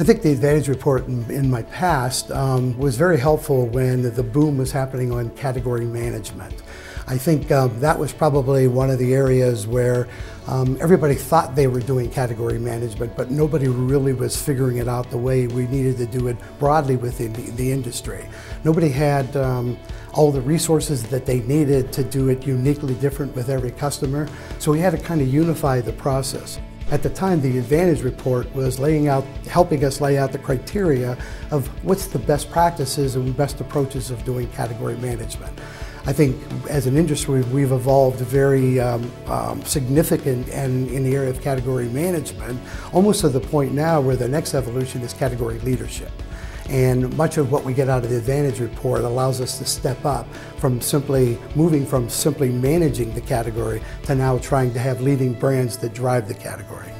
I think the Advantage Report in, in my past um, was very helpful when the boom was happening on category management. I think um, that was probably one of the areas where um, everybody thought they were doing category management, but nobody really was figuring it out the way we needed to do it broadly within the, the industry. Nobody had um, all the resources that they needed to do it uniquely different with every customer, so we had to kind of unify the process. At the time, the Advantage Report was laying out, helping us lay out the criteria of what's the best practices and best approaches of doing category management. I think as an industry, we've evolved very um, um, significant and in the area of category management, almost to the point now where the next evolution is category leadership. And much of what we get out of the Advantage Report allows us to step up from simply moving from simply managing the category to now trying to have leading brands that drive the category.